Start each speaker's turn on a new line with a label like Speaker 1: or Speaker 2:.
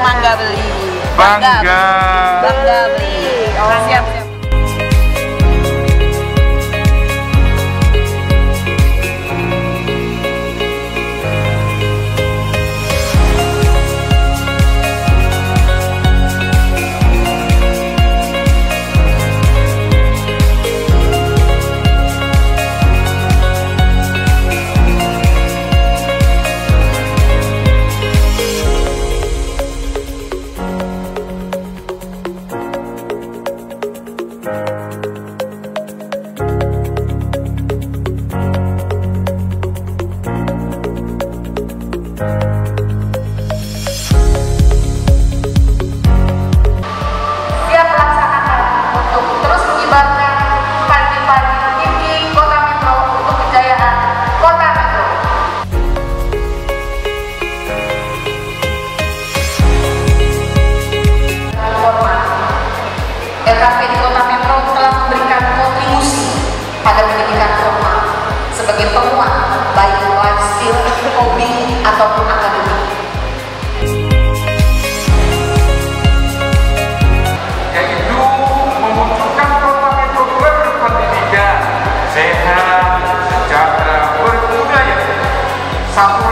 Speaker 1: mangga beli.
Speaker 2: Bangga.
Speaker 1: Bangga beli. Oh.
Speaker 3: Siap, siap.
Speaker 2: Bye. South